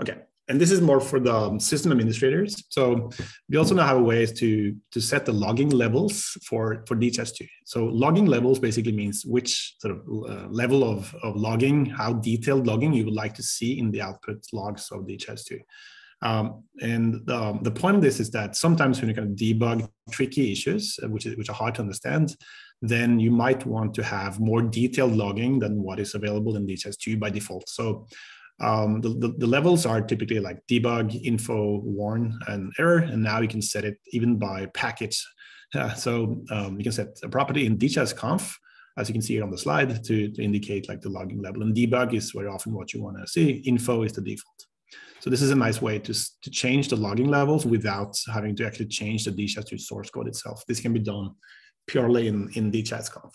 Okay, and this is more for the um, system administrators. So we also now have ways to to set the logging levels for for DHIS2. So logging levels basically means which sort of uh, level of, of logging, how detailed logging you would like to see in the output logs of DHIS2. Um, and the, the point of this is that sometimes when you kind of debug tricky issues, uh, which, is, which are hard to understand, then you might want to have more detailed logging than what is available in DHIS2 by default. So um, the, the, the, levels are typically like debug, info, warn, and error. And now you can set it even by package. Uh, so um, you can set a property in DHIS-conf, as you can see here on the slide, to, to indicate like the logging level. And debug is very often what you want to see. Info is the default. So this is a nice way to, to change the logging levels without having to actually change the DHIS2 source code itself. This can be done purely in, in DHIS-conf.